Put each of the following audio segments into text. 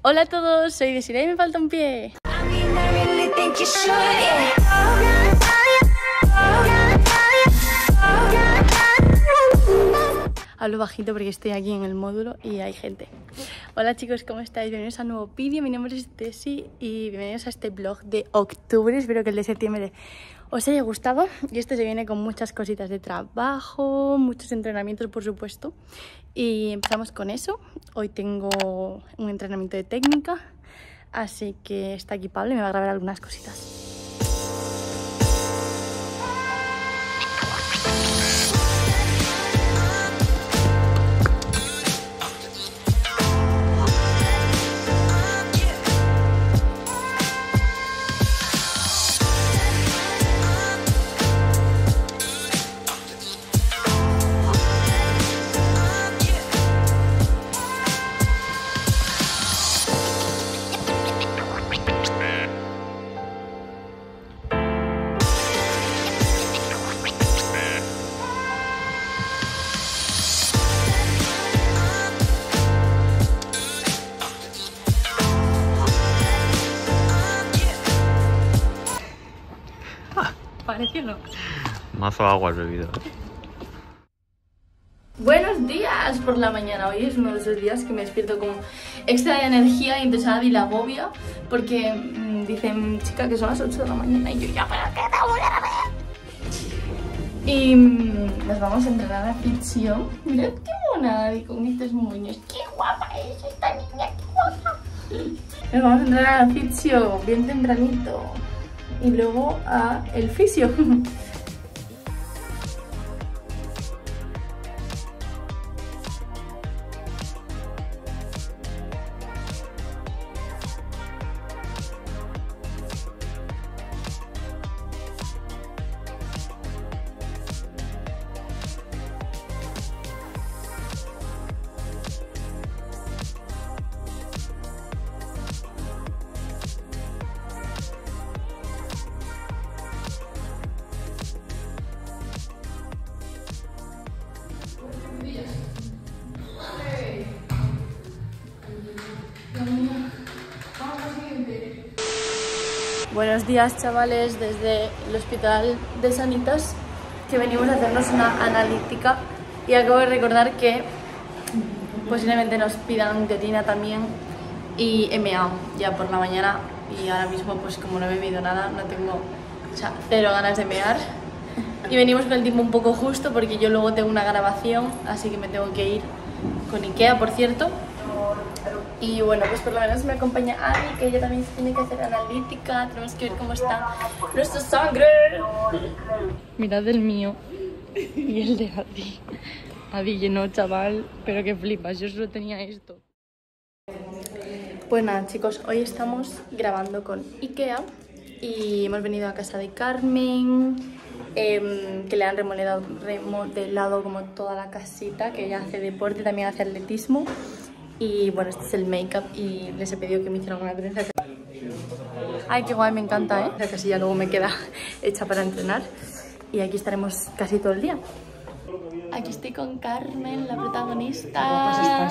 Hola a todos, soy Desiree y me falta un pie. Hablo bajito porque estoy aquí en el módulo y hay gente. Hola chicos, ¿cómo estáis? Bienvenidos a un nuevo vídeo. Mi nombre es Tessy y bienvenidos a este vlog de octubre. Espero que el de septiembre os haya gustado. Y este se viene con muchas cositas de trabajo, muchos entrenamientos, por supuesto. Y empezamos con eso. Hoy tengo un entrenamiento de técnica, así que está y me va a grabar algunas cositas. Mazo agua bebido. Buenos días por la mañana. Hoy es uno de esos días que me despierto con extra energía y entonces y la agobia porque mm, dicen, chica, que son las 8 de la mañana y yo ya, pero ¿qué te voy a ver? Y mm, nos vamos a entrenar a ficción. Mirad qué mona y con estos moños. ¡Qué guapa es esta niña! ¡Qué guapa! Nos vamos a entrenar a fisio bien tempranito y luego a el fisio. Buenos días chavales desde el hospital de Sanitas que venimos a hacernos una analítica. Y acabo de recordar que posiblemente nos pidan tetina también y MA ya por la mañana. Y ahora mismo pues como no he bebido nada no tengo cero ganas de mear. Y venimos con el tiempo un poco justo porque yo luego tengo una grabación así que me tengo que ir con Ikea por cierto y bueno, pues por lo menos me acompaña Abby, que ella también tiene que hacer analítica. Tenemos que ver cómo está nuestra sangre. Mirad el mío y el de Adi. Adi llenó, chaval, pero que flipas, yo solo tenía esto. Pues nada, chicos, hoy estamos grabando con Ikea y hemos venido a casa de Carmen, eh, que le han remodelado, remodelado como toda la casita, que ella hace deporte, también hace atletismo. Y bueno, este es el make-up y les he pedido que me hicieran una trenza. Ay, qué guay, me encanta, ¿eh? La casilla luego me queda hecha para entrenar. Y aquí estaremos casi todo el día. Aquí estoy con Carmen, la protagonista.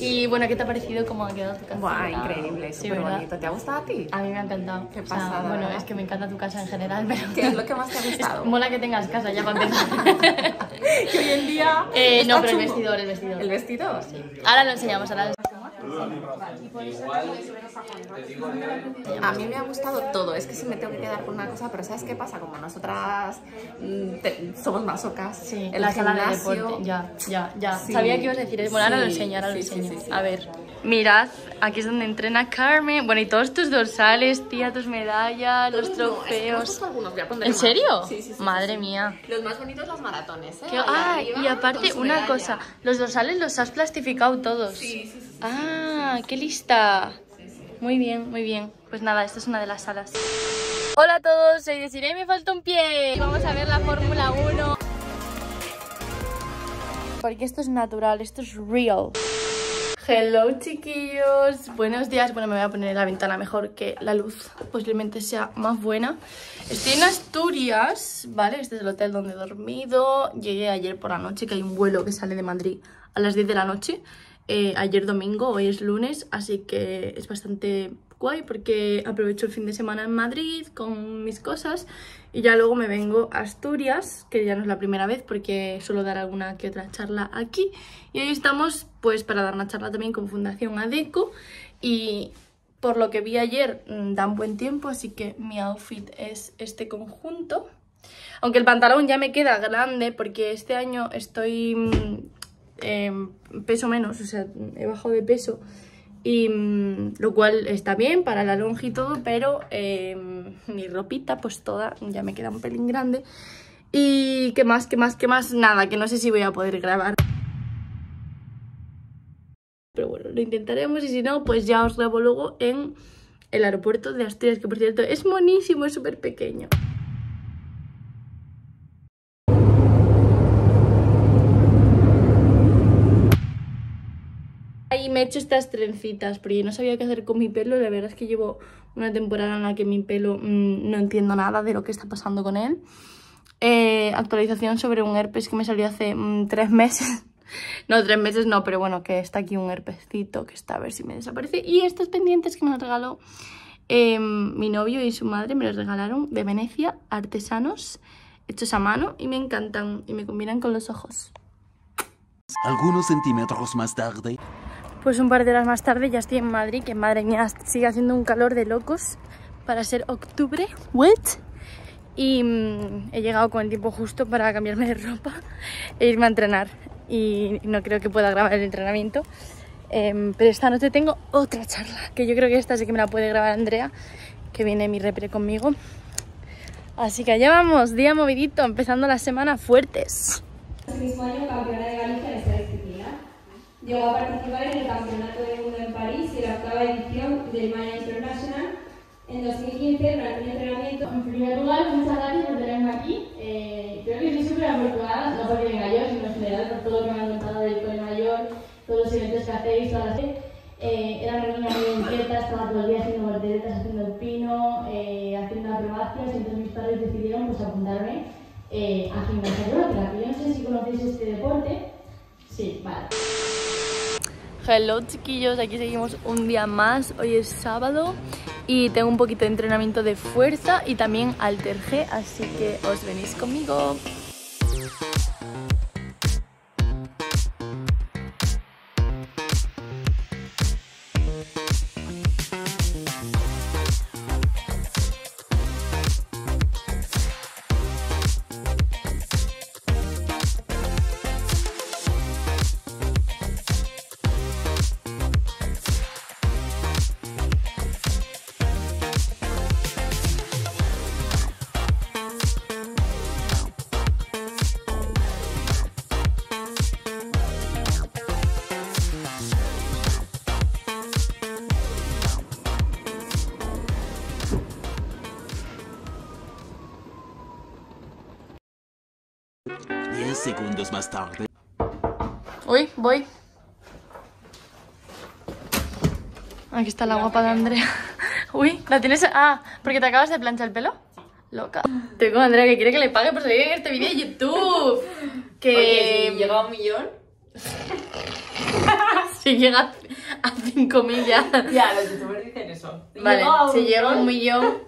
Y bueno, ¿qué te ha parecido cómo ha quedado tu casa? Buah, increíble, Sí, súper ¿verdad? bonito. ¿Te ha gustado a ti? A mí me ha encantado. Qué O sea, pasada, bueno, ¿verdad? es que me encanta tu casa en general, pero... ¿Qué es lo que más te ha gustado? Mola que tengas casa ya para empezar. que hoy en día. Eh, está no, pero el vestidor, el vestidor. ¿El vestido? Sí. Ahora lo enseñamos, ahora lo A mí me ha gustado todo. Es que sí me tengo que quedar con una cosa, pero ¿sabes qué pasa? Como nosotras mm, te- somos masocas. Sí, el la sala de deporte. Ya, ya, ya. Sí. Sabía que ibas a decir eso. Bueno, ahora lo enseño, ahora lo sí, sí, enseño. sí, sí. A ver. Mirad, aquí es donde entrena Carmen. Bueno, y todos tus dorsales, tía, tus medallas, los Todos no, es que hemos trofeos. puesto algunos, voy a poner ¿En más. serio? Sí, sí, sí, Madre sí, sí. mía. Los más bonitos los maratones, ¿eh? Ah, arriba, y aparte, una medalla. cosa, los dorsales los has plastificado todos. Sí, sí, sí. Ah, qué lista. Muy bien, muy bien. Pues nada, esta es una de las salas. Hola a todos, soy Desiree y me falta un pie. Vamos a ver la Fórmula 1. Porque esto es natural, esto es real. Hello chiquillos, buenos días. Bueno, me voy a poner la ventana mejor que la luz posiblemente sea más buena. Estoy en Asturias, ¿vale? Este es el hotel donde he dormido. Llegué ayer por la noche, que hay un vuelo que sale de Madrid a las 10 de la noche. Eh, ayer domingo, hoy es lunes, así que es bastante guay porque aprovecho el fin de semana en Madrid con mis cosas y ya luego me vengo a Asturias, que ya no es la primera vez porque suelo dar alguna que otra charla aquí. Y hoy estamos pues para dar una charla también con Fundación ADECO y por lo que vi ayer mm, dan buen tiempo, así que mi outfit es este conjunto. Aunque el pantalón ya me queda grande porque este año estoy em, peso menos, o sea, he bajado de peso. Y mm, lo cual está bien para la longe y todo, pero em, mi ropita pues toda ya me queda un pelín grande. Y qué más, qué más, qué más, nada, que no sé si voy a poder grabar. Pero bueno, lo intentaremos y si no, pues ya os grabo luego en el aeropuerto de Asturias, que por cierto es monísimo, es súper pequeño. Ahí me he hecho estas trencitas porque no sabía qué hacer con mi pelo. La verdad es que llevo una temporada en la que mi pelo mmm, no entiendo nada de lo que está pasando con él. Eh, actualización sobre un herpes que me salió hace mmm, tres meses. no, tres meses no, pero bueno, que está aquí un herpescito que está a ver si me desaparece. Y estos pendientes que me los regaló eh, mi novio y su madre, me los regalaron de Venecia, artesanos, hechos a mano y me encantan y me combinan con los ojos. Algunos centímetros más tarde. Pues un par de horas más tarde ya estoy en Madrid, que madre mía, sigue haciendo un calor de locos para ser octubre, wet. Y mmm, he llegado con el tiempo justo para cambiarme de ropa e irme a entrenar. Y no creo que pueda grabar el entrenamiento. Eh, pero esta noche tengo otra charla, que yo creo que esta sí que me la puede grabar Andrea, que viene mi repre conmigo. Así que allá vamos, día movidito, empezando la semana fuertes. Ese mismo año campeona de Galicia. Llegó a participar en el Campeonato del Mundo en París y la octava edición del Maya International. En 2015, durante un entrenamiento, En primer lugar, muchas gracias por tenerme aquí. Eh, creo que soy súper afortunada, no porque venga yo, sino en general por todo lo que me han contado del Cole Mayor, todos los eventos que hacéis, todas las... Eh, era una niña muy inquieta, estaba todo el día haciendo volteretas, haciendo el pino, eh, haciendo acrobacias, entonces mis padres decidieron pues, apuntarme eh, a gimnasia acrobática. Yo no sé si conocéis este deporte. Sí, vale. Hello chiquillos, aquí seguimos un día más, hoy es sábado y tengo un poquito de entrenamiento de fuerza y también alter G, así que os venís conmigo. Segundos más tarde. Uy, voy. Aquí está la guapa de Andrea. Uy, la tienes... Ah, porque te acabas de planchar el pelo. Loca. Tengo a Andrea que quiere que le pague por salir en este vídeo de YouTube. Que... Oye, si llega a un millón. si llega a 5 millas. Ya, los youtubers dicen eso. Vale, si llega a un millón,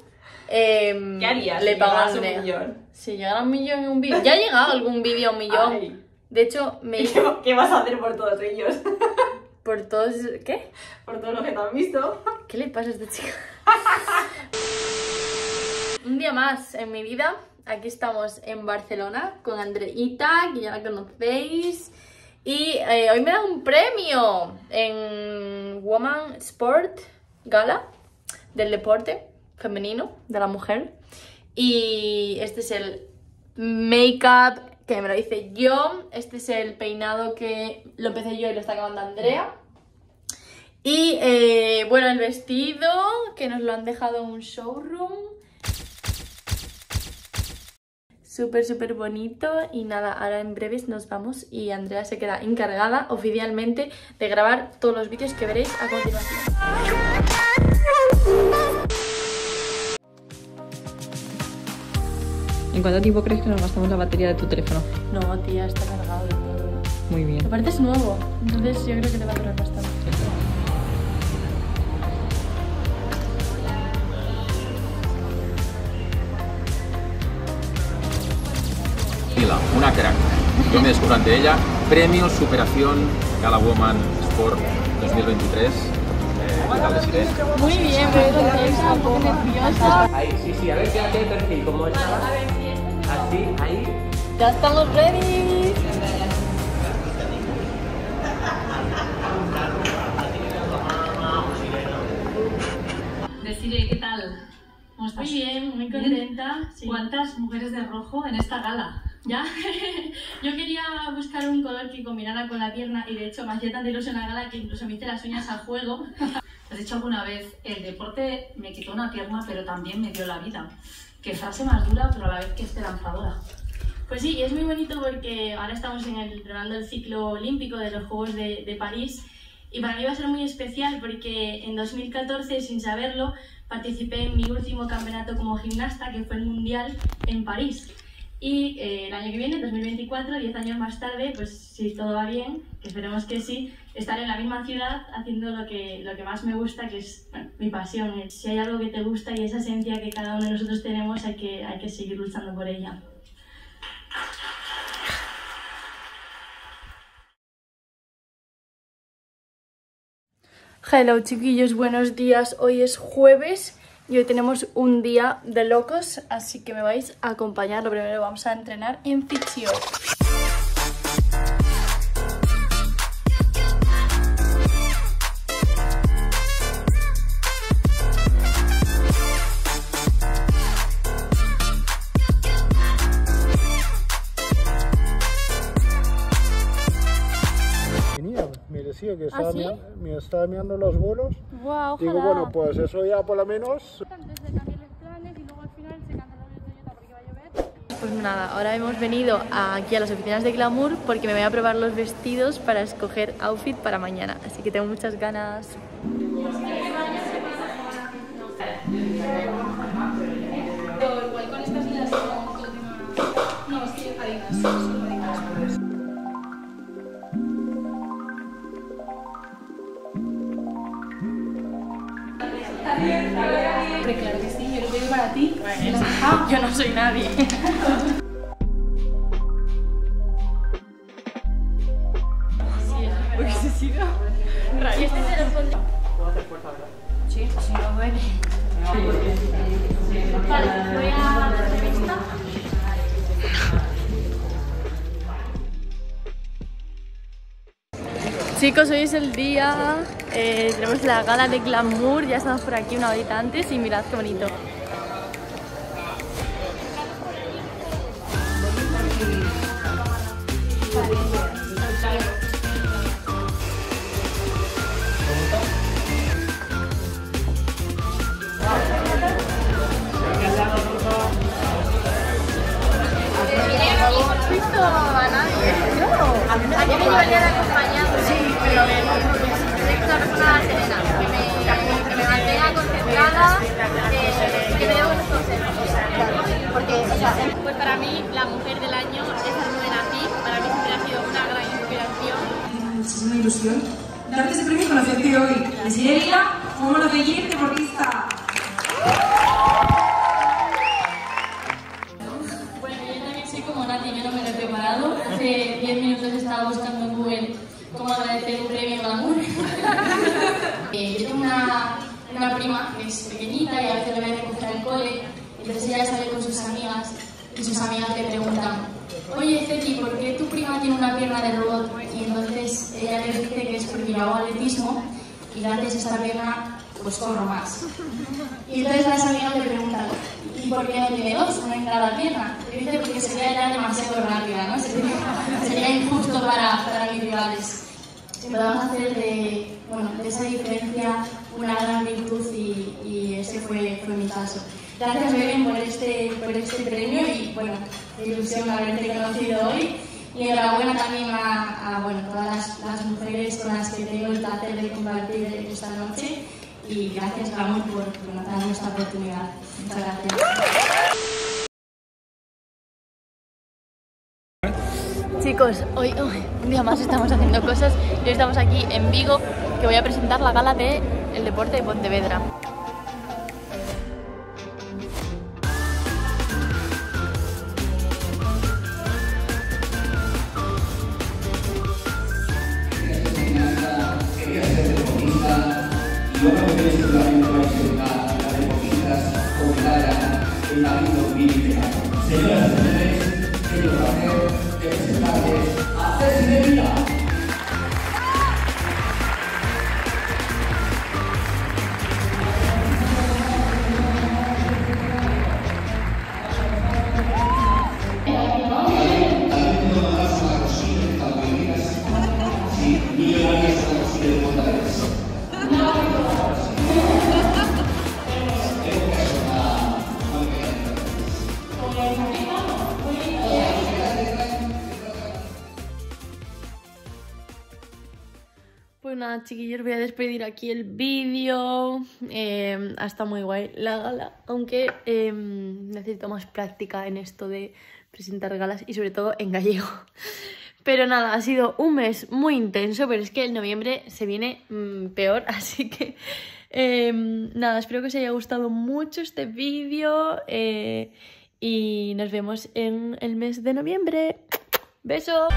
em, ¿Qué harías Le si un millón? Si llegara un millón en un vídeo... Ya ha llegado algún vídeo a un millón. Ay. De hecho, me... ¿Qué, qué vas a hacer por todos ellos? Por todos... ¿Qué? por todo lo que te han visto. ¿Qué le pasa a esta chica? Un día más en mi vida. Aquí estamos en Barcelona con Andreita, que ya la conocéis. Y eh, hoy me da un premio en Woman Sport Gala del deporte femenino, de la mujer. Y este es el make-up que me lo hice yo. Este es el peinado que lo empecé yo y lo está acabando Andrea. Y eh, bueno, el vestido que nos lo han dejado en un showroom. Súper, súper bonito. Y nada, ahora en breves nos vamos y Andrea se queda encargada oficialmente de grabar todos los vídeos que veréis a continuación. ¿En cuánto tiempo crees que nos gastamos la batería de tu teléfono? No, tía, está cargado de. Muy bien. Aparte es nuevo, entonces yo creo que te va a durar bastante. Una crack. Yo me descubro ante ella. Premio Superación Gala Woman Sport 2023. Eh, ¿Qué tal, Desiree? Muy bien, muy contenta, un poco nerviosa. Ahí, sí, sí, a ver qué hace el perfil, ¿cómo está? Así, ahí. Ya estamos ready. Deciré, ¿qué tal? ¿Cómo estás? Muy bien, muy contenta. sí. ¿Cuántas mujeres de rojo en esta gala? Ya, yo quería buscar un color que combinara con la pierna y de hecho me hacía tanta ilusión la gala que incluso me hice las uñas a juego. ¿Has dicho alguna vez, el deporte me quitó una pierna pero también me dio la vida? Qué frase más dura pero a la vez que esperanzadora. Pues sí, y es muy bonito porque ahora estamos en el, preparando el ciclo olímpico de los Juegos de, de París y para mí va a ser muy especial porque en 2014, sin saberlo, participé en mi último campeonato como gimnasta, que fue el Mundial en París. Y eh, el año que viene, 2024, 10 años más tarde, pues si todo va bien, que esperemos que sí, estaré en la misma ciudad haciendo lo que, lo que más me gusta, que es mi pasión. Si hay algo que te gusta y esa esencia que cada uno de nosotros tenemos, hay que, hay que seguir luchando por ella. Hello chiquillos, buenos días. Hoy es jueves y hoy tenemos un día de locos, así que me vais a acompañar. Lo primero vamos a entrenar en fisio. Me decía que estaba, ¿Ah, sí? mea- me estaba mirando los bolos. Wow, Digo, bueno, pues eso ya por lo menos Pues nada, ahora hemos venido aquí a las oficinas de Glamour porque me voy a probar los vestidos para escoger outfit para mañana. Así que tengo muchas ganas. Yo no soy nadie. Hubiese sido rarísimo. Sí, sí, no duele. Vale, voy a la entrevista. Chicos, hoy es el día, eh, tenemos la gala de Glamour, ya estamos por aquí una horita antes y mirad qué bonito. A mí me llevaría acompañado. Sí, pero ver, soy una persona serena, que me, que me mantenga concentrada, que, que me dé buenos consejos. Porque, o sea, pues para mí la mujer del año es Almudena Cid, para mí siempre ha sido una gran inspiración. muchísima ilusión darte ese premio y conocerte hoy. Desiree Vila, número de Yen, deportista. Una, prima que es pequeñita y a veces le voy a recoger al cole. Entonces ella sale con sus amigas y sus amigas le preguntan Oye, Ceci, ¿por qué tu prima tiene una pierna de robot? Y entonces ella les dice que es porque yo hago atletismo y gracias a esta pierna pues corro más. Y entonces las amigas le preguntan, ¿y por qué no tiene dos, una en cada pierna? Y dice, porque sería demasiado rápida, ¿no? Sería, sería injusto para, para mis rivales. Podemos hacer de, bueno, de esa diferencia una gran virtud y, ese fue, fue mi caso. Gracias, Beben, por este, por este premio y, bueno, ilusión haberte conocido hoy. Y enhorabuena también a, a, bueno, todas las, las mujeres con las que tengo el placer de compartir esta noche. Y gracias, Ramón, por, por darnos esta oportunidad. Muchas gracias. Chicos, hoy, un día más estamos haciendo cosas y hoy estamos aquí en Vigo que voy a presentar la gala de deporte de Pontevedra. Chiquillos, voy a despedir aquí el vídeo. Eh, ha estado muy guay la gala, aunque eh, necesito más práctica en esto de presentar galas y sobre todo en gallego. Pero nada, ha sido un mes muy intenso, pero es que el noviembre se viene mm, peor, así que eh, nada, espero que os haya gustado mucho este vídeo eh, y nos vemos en el mes de noviembre. ¡Besos!